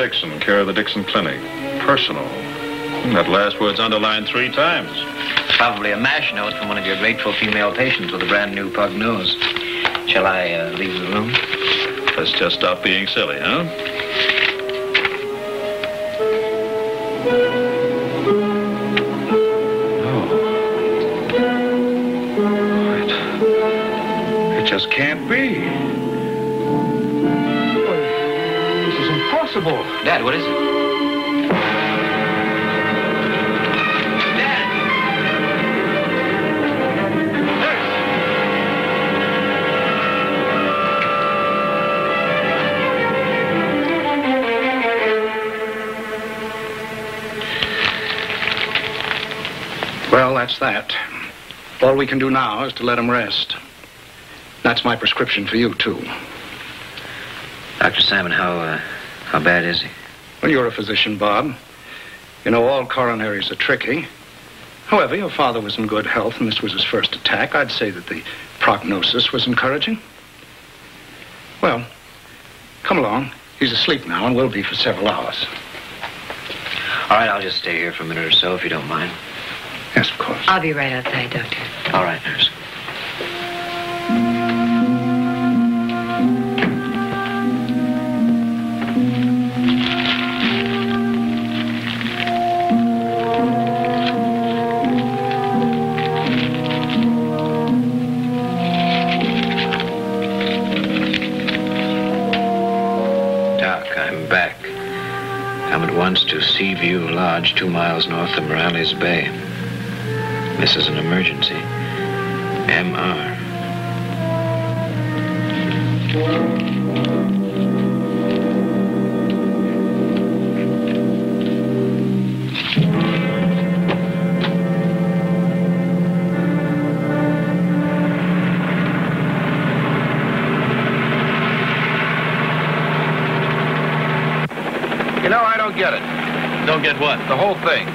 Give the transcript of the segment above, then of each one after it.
Dixon, care of the Dixon Clinic. Personal. That last word's underlined three times. Probably a mash note from one of your grateful female patients with a brand new pug nose. Shall I uh, leave the room? Let's just stop being silly, huh? It just can't be. Is impossible. Dad, what is it? Well, that's that. All we can do now is to let him rest. That's my prescription for you, too. Dr. Salmon, how, uh, how bad is he? Well, you're a physician, Bob. You know all coronaries are tricky. However, your father was in good health and this was his first attack. I'd say that the prognosis was encouraging. Well, come along. He's asleep now and will be for several hours. All right, I'll just stay here for a minute or so if you don't mind. Yes, of course. I'll be right outside, Doctor. All right, nurse. Seaview Lodge, two miles north of Morales Bay. This is an emergency. MR. what? The whole thing.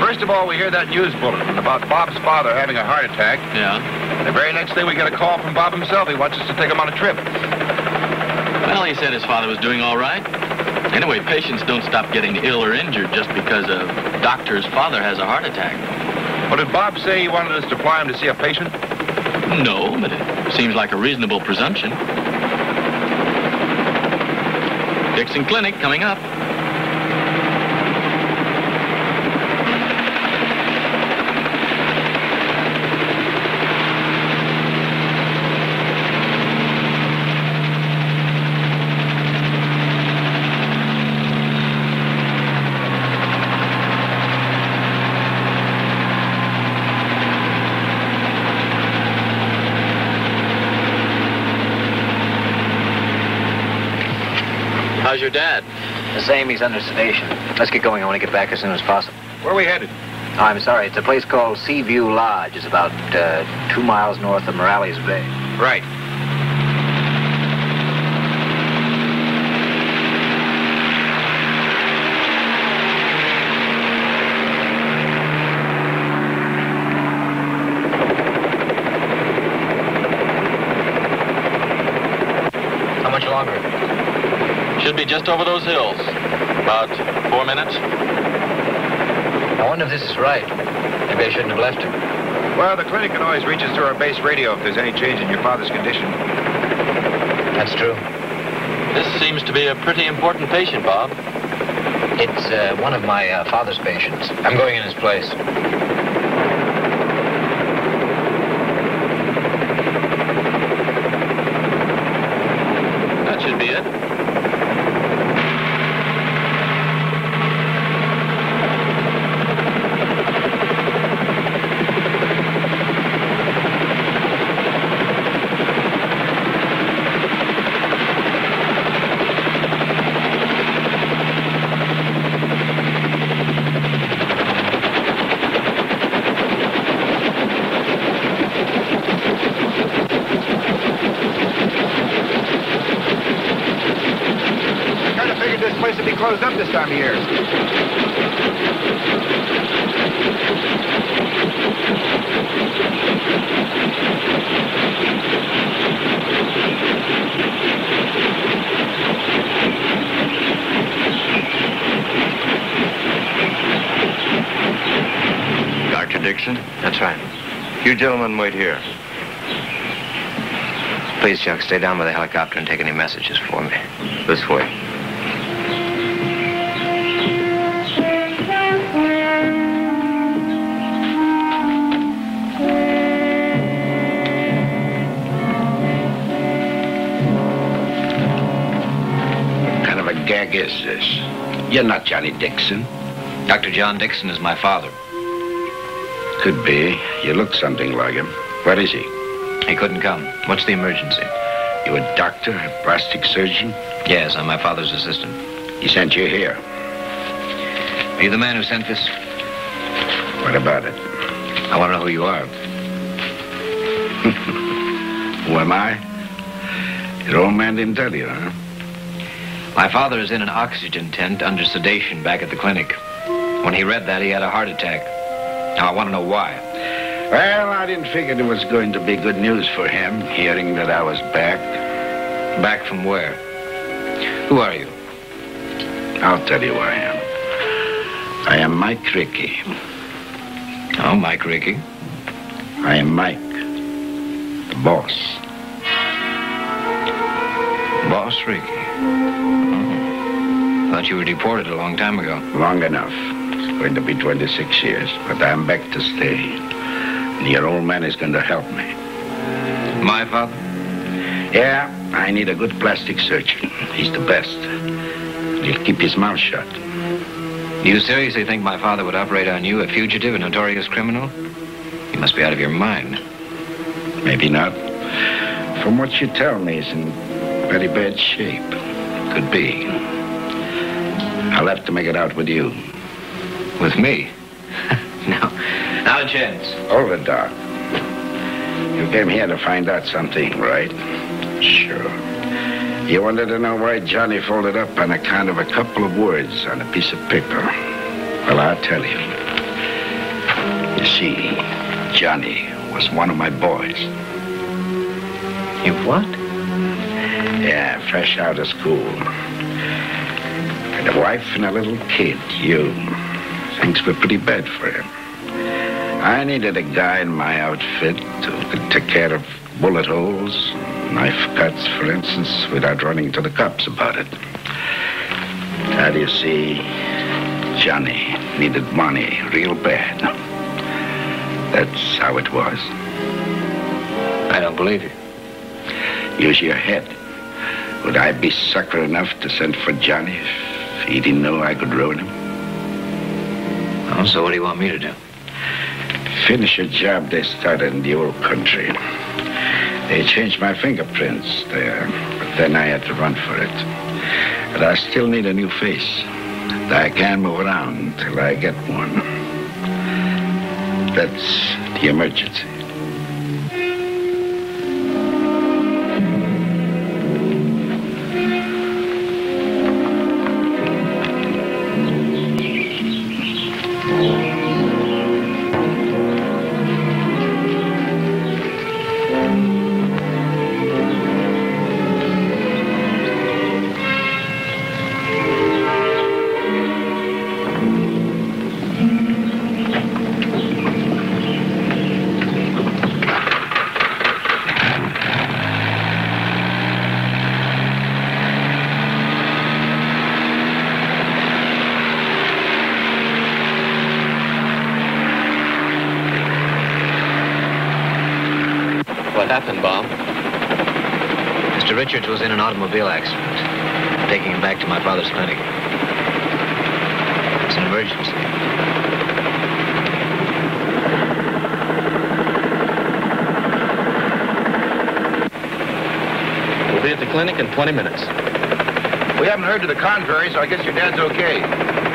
First of all, we hear that news bulletin about Bob's father having a heart attack. Yeah. The very next day, we get a call from Bob himself. He wants us to take him on a trip. Well, he said his father was doing all right. Anyway, patients don't stop getting ill or injured just because a doctor's father has a heart attack. Well, did Bob say he wanted us to fly him to see a patient? No, but it seems like a reasonable presumption. Dixon Clinic coming up. How's your dad? The same, he's under sedation. Let's get going. I want to get back as soon as possible. Where are we headed? Oh, I'm sorry. It's a place called Seaview Lodge. It's about uh, two miles north of Morales Bay. Right. How much longer? Should be just over those hills. About four minutes. I wonder if this is right. Maybe I shouldn't have left him. Well, the clinic can always reach us through our base radio if there's any change in your father's condition. That's true. This seems to be a pretty important patient, Bob. It's uh, one of my uh, father's patients. I'm going in his place. That should be it. I kind of figured this place would be closed up this time of year. Dixon. That's right. You gentlemen wait here. Please, Chuck, stay down by the helicopter and take any messages for me. This way. What kind of a gag is this? You're not Johnny Dixon. Dr. John Dixon is my father. Could be. You look something like him. Where is he? He couldn't come. What's the emergency? You a doctor, a plastic surgeon? Yes, I'm my father's assistant. He sent you here. Are you the man who sent this? What about it? I want to know who you are. Who am I? Your old man didn't tell you, huh? My father is in an oxygen tent under sedation back at the clinic. When he read that, he had a heart attack. Now, I want to know why. Well, I didn't figure it was going to be good news for him, hearing that I was back. Back from where? Who are you? I'll tell you who I am. I am Mike Ricky. Oh, Mike Ricky. I am Mike, the boss. Boss Ricky. Oh. Thought you were deported a long time ago. Long enough. Going to be 26 years, but I'm back to stay. And your old man is going to help me. My father? Yeah, I need a good plastic surgeon. He's the best. He'll keep his mouth shut. Do you seriously think my father would operate on you, a fugitive, a notorious criminal? You must be out of your mind. Maybe not. From what you tell me, he's in very bad shape. Could be. I'll have to make it out with you. With me? no. Not a chance. Hold it, Doc. You came here to find out something, right? Sure. You wanted to know why Johnny folded up on account of a couple of words on a piece of paper. Well, I'll tell you. You see, Johnny was one of my boys. You what? Yeah, fresh out of school. And a wife and a little kid, you. Things were pretty bad for him. I needed a guy in my outfit who could take care of bullet holes, knife cuts, for instance, without running to the cops about it. How do you see? Johnny needed money real bad. That's how it was. I don't believe you. Use your head. Would I be sucker enough to send for Johnny if he didn't know I could ruin him? Oh, so what do you want me to do? Finish a job they started in the old country. They changed my fingerprints there, but then I had to run for it. But I still need a new face. I can't move around till I get one. That's the emergency. Mr. Richards was in an automobile accident. I'm Taking him back to my father's clinic. It's an emergency. We'll be at the clinic in 20 minutes. We haven't heard to the contrary, so I guess your dad's okay.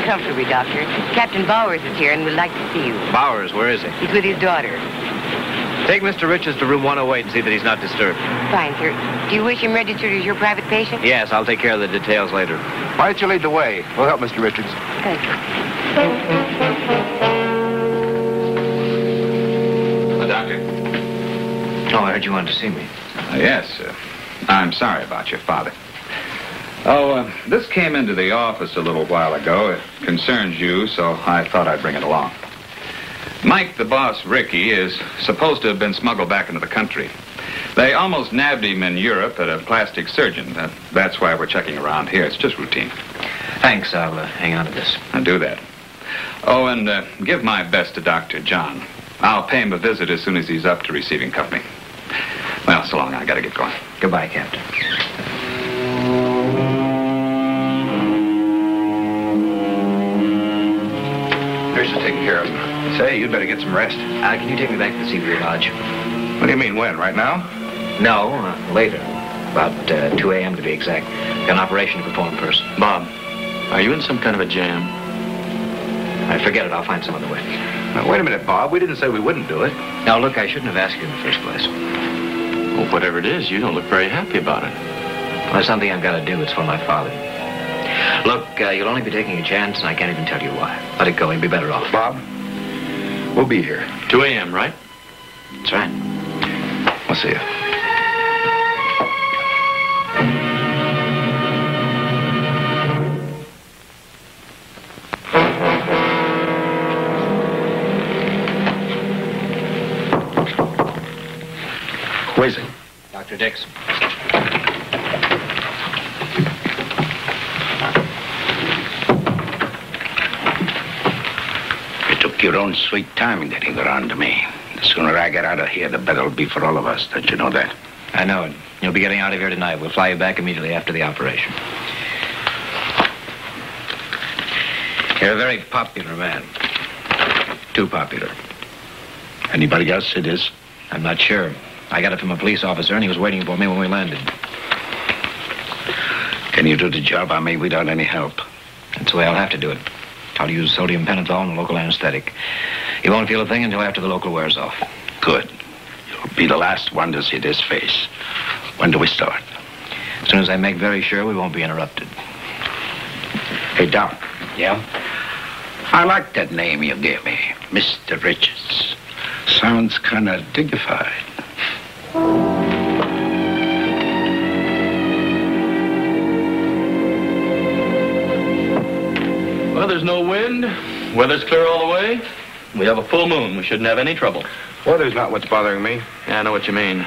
Resting comfortably, Doctor. Captain Bowers is here and would like to see you. Bowers, where is he? He's with his daughter. Take Mr. Richards to room 108 and see that he's not disturbed. Fine, sir. Do you wish him registered as your private patient? Yes, I'll take care of the details later. Why don't you lead the way? We'll help Mr. Richards. Thank you. Doctor? Oh, I heard you wanted to see me. Uh, yes. Uh, I'm sorry about your father. Oh, uh, this came into the office a little while ago. It concerns you, so I thought I'd bring it along. Mike, the boss, Ricky, is supposed to have been smuggled back into the country. They almost nabbed him in Europe at a plastic surgeon. Uh, that's why we're checking around here. It's just routine. Thanks, I'll uh, hang on to this. I'll do that. Oh, and uh, give my best to Dr. John. I'll pay him a visit as soon as he's up to receiving company. Well, so long. I gotta get going. Goodbye, Captain. Is taking care of. Say, you'd better get some rest. Uh, can you take me back to the Seaview Lodge? What do you mean, when? Right now? No, uh, later. About uh, 2 a.m. to be exact. Got an operation to perform first. Bob, are you in some kind of a jam? I forget it. I'll find some other way. Now, wait a minute, Bob. We didn't say we wouldn't do it. Now, look, I shouldn't have asked you in the first place. Well, whatever it is, you don't look very happy about it. Well, there's something I've got to do. It's for my father. Look, uh, you'll only be taking a chance, and I can't even tell you why. Let it go. You'll be better off. Bob, we'll be here. 2 a.m., right? That's right. We'll see you. Who is he? Dr. Dix. You took your own sweet time getting around to me. The sooner I get out of here, the better it'll be for all of us. Don't you know that? I know it. You'll be getting out of here tonight. We'll fly you back immediately after the operation. You're a very popular man. Too popular. Anybody else it is? I'm not sure. I got it from a police officer, and he was waiting for me when we landed. Can you do the job on me without any help? That's the way I'll have to do it. I'll use sodium pentothal and a local anesthetic. You won't feel a thing until after the local wears off. Good. You'll be the last one to see this face. When do we start? As soon as I make very sure we won't be interrupted. Hey, Doc. Yeah? I like that name you gave me, Mr. Richards. Sounds kind of dignified. There's no wind. Weather's clear all the way. We have a full moon. We shouldn't have any trouble. Weather's not what's bothering me. Yeah, I know what you mean.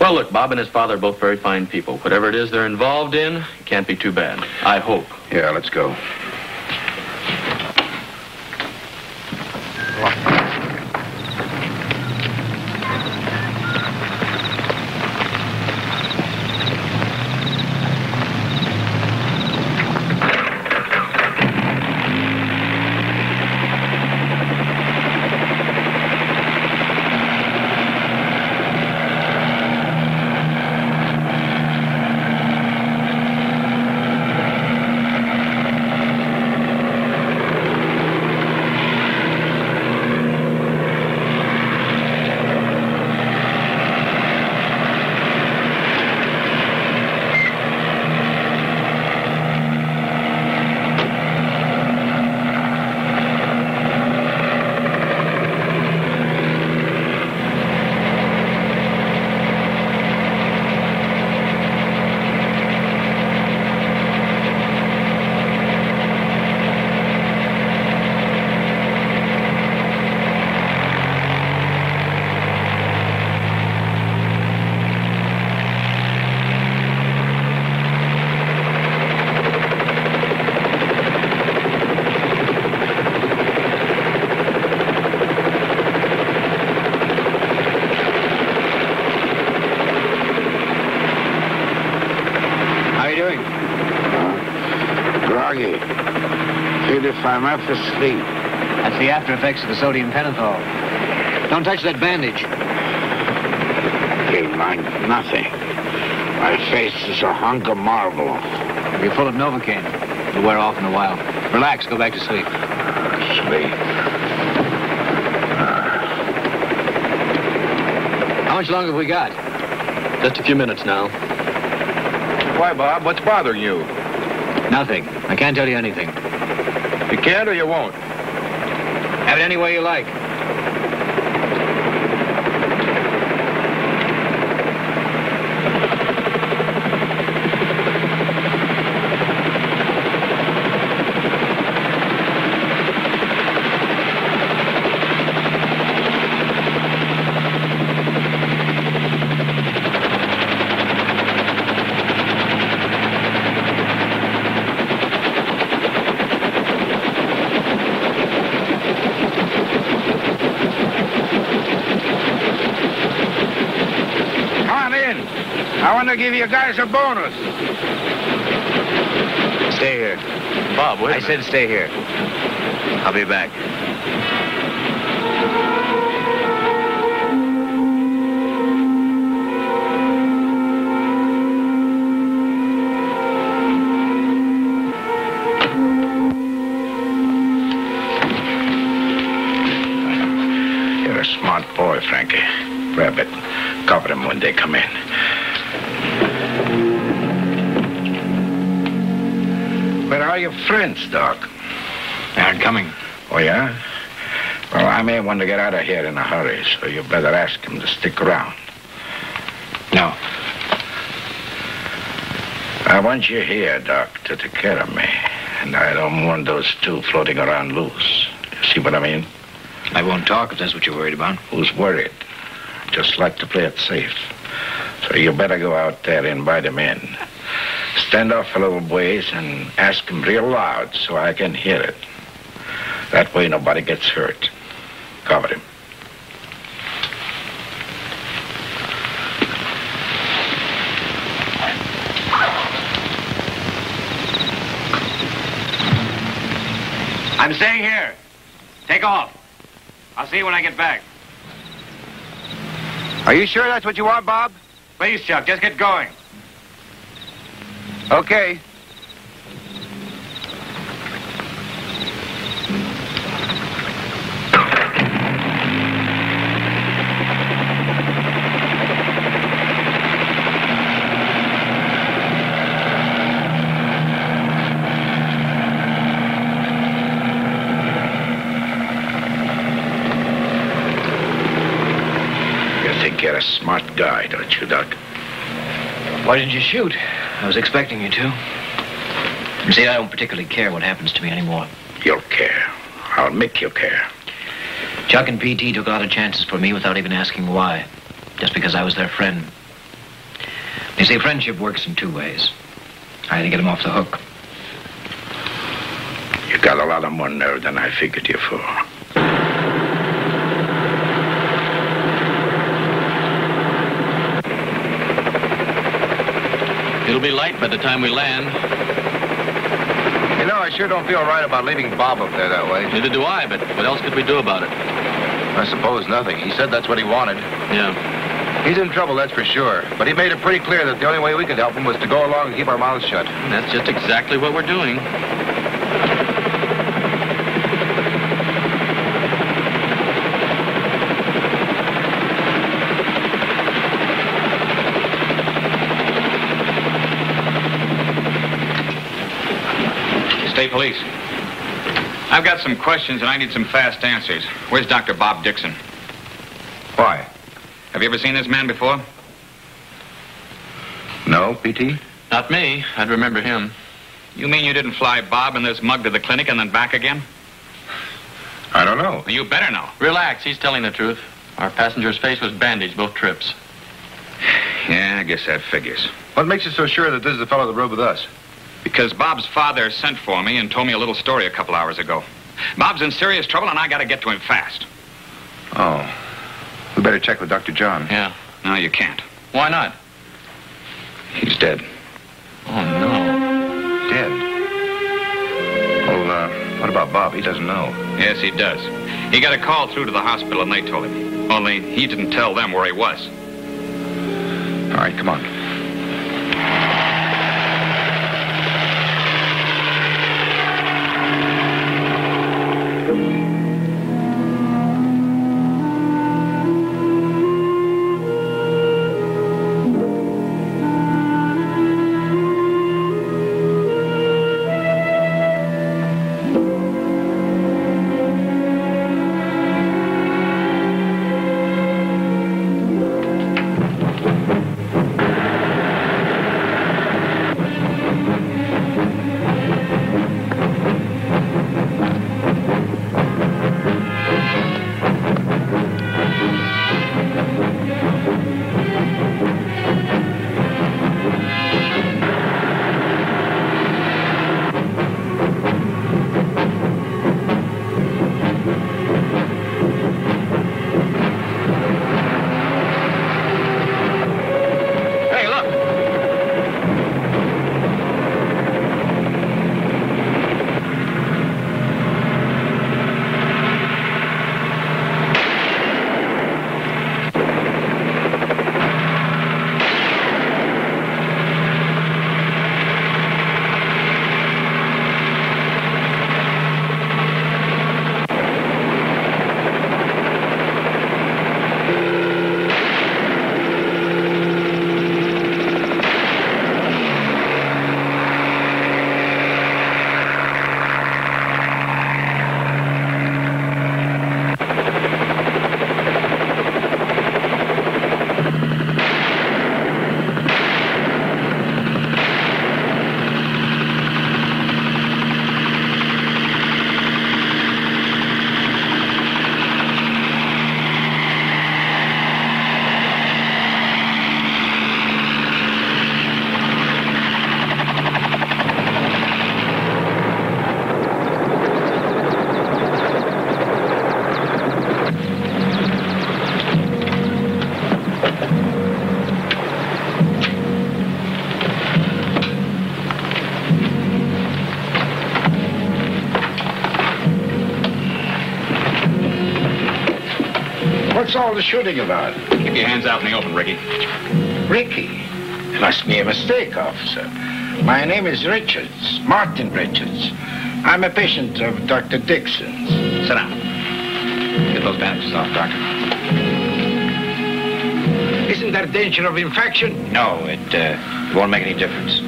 Well, look, Bob and his father are both very fine people. Whatever it is they're involved in, it can't be too bad. I hope. Yeah, let's go. How are you doing? Groggy. Feel if I'm half asleep. That's the after effects of the sodium pentothal. Don't touch that bandage. Feel mind nothing. My face is a hunk of marble. You're full of Novocaine. It'll wear off in a while. Relax, go back to sleep. Sleep. How much longer have we got? Just a few minutes now. Why, Bob? What's bothering you? Nothing. I can't tell you anything. You can't or you won't? Have it any way you like. Come on in. I want to give you guys a bonus. Stay here. Bob, wait a I minute. said stay here. I'll be back. You're a smart boy, Frankie. Rabbit. Cover them when they come in. Are your friends, Doc? They aren't coming. Oh, yeah? Well, I may want to get out of here in a hurry, so you better ask them to stick around. No. I want you here, Doc, to take care of me. And I don't want those two floating around loose. You see what I mean? I won't talk if that's what you're worried about. Who's worried? Just like to play it safe. So you better go out there and invite him in. Stand off a little ways and ask him real loud so I can hear it. That way nobody gets hurt. Cover him. I'm staying here. Take off. I'll see you when I get back. Are you sure that's what you want, Bob? Please, Chuck, just get going. Okay. You think you're a smart guy, don't you, Doc? Why didn't you shoot? I was expecting you to. You see, I don't particularly care what happens to me anymore. You'll care. I'll make you care. Chuck and PT took a lot of chances for me without even asking why. Just because I was their friend. You see, friendship works in two ways. I had to get him off the hook. You got a lot of more nerve than I figured you for. It'll be light by the time we land. You know, I sure don't feel right about leaving Bob up there that way. Neither do I, but what else could we do about it? I suppose nothing. He said that's what he wanted. Yeah. He's in trouble, that's for sure. But he made it pretty clear that the only way we could help him was to go along and keep our mouths shut. And That's just exactly what we're doing. State police. I've got some questions and I need some fast answers. Where's Dr. Bob Dixon? Why? Have you ever seen this man before? No, PT? Not me. I'd remember him. You mean you didn't fly Bob and this mug to the clinic and then back again? I don't know. You better know. Relax. He's telling the truth. Our passenger's face was bandaged both trips. Yeah, I guess that figures. What makes you so sure that this is the fellow that rode with us? Because Bob's father sent for me and told me a little story a couple hours ago. Bob's in serious trouble and I gotta get to him fast. Oh. We better check with Dr. John. Yeah. No, you can't. Why not? He's dead. Oh, no. Dead. Well, uh, what about Bob? He doesn't know. Yes, he does. He got a call through to the hospital and they told him. Only he didn't tell them where he was. All right, come on. The shooting about? Keep your hands out in the open, Ricky. Ricky. It must be a mistake, officer. My name is Richards, Martin Richards. I'm a patient of Dr. Dixon's. Sit down. Get those bandages off, Doctor. Isn't there danger of infection? No, it uh, won't make any difference.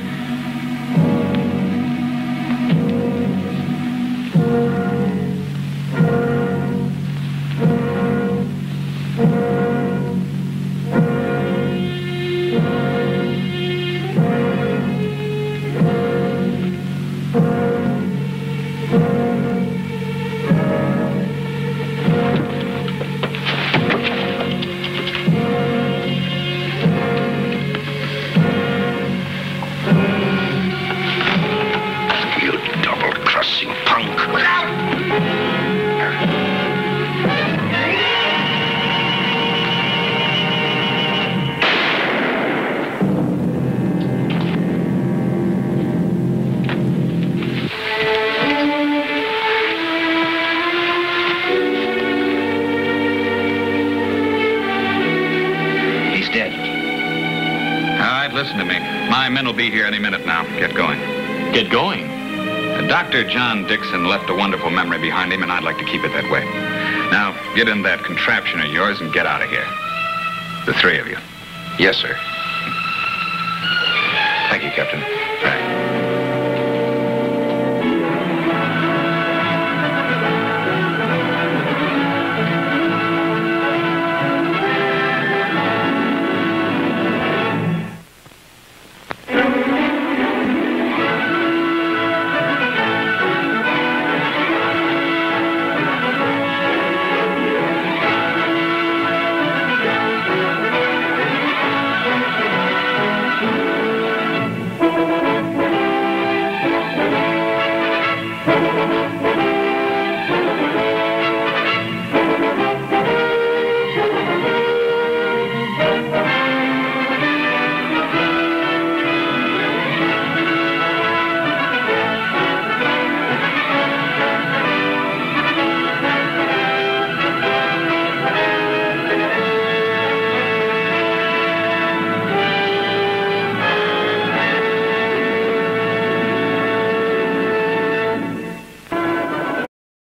Listen to me. My men will be here any minute now. Get going. Get going. Uh, Dr. John Dixon left a wonderful memory behind him, and I'd like to keep it that way. Now, get in that contraption of yours and get out of here. The three of you. Yes, sir. Thank you, Captain.